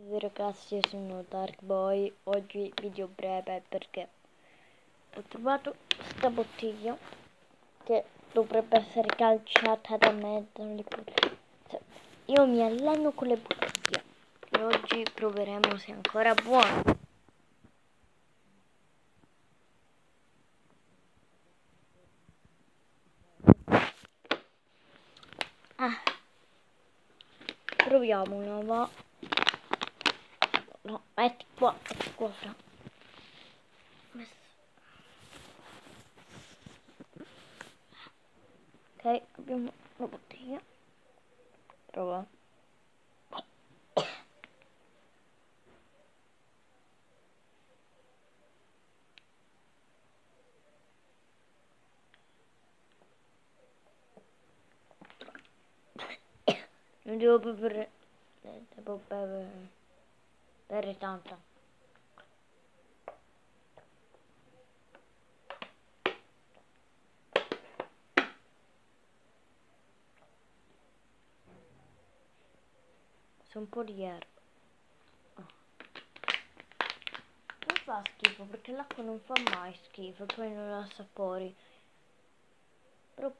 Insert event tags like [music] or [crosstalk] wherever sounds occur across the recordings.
Ciao ragazzi, io sono Dark Boy. Oggi video breve perché ho trovato questa bottiglia che dovrebbe essere calciata da me. cioè, Io mi alleno con le bottiglie e oggi proveremo se è ancora buona. Ah, proviamola, ma no, metti qua, metti qua fra. Ok, abbiamo la bottiglia. Prova. [coughs] Non devo bere, devo bere, bere tanta. C'è un po' di erba. Oh. Non fa schifo perché l'acqua non fa mai schifo, poi non ha sapori. Però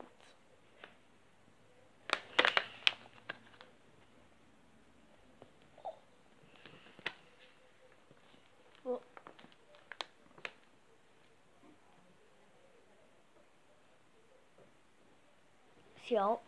球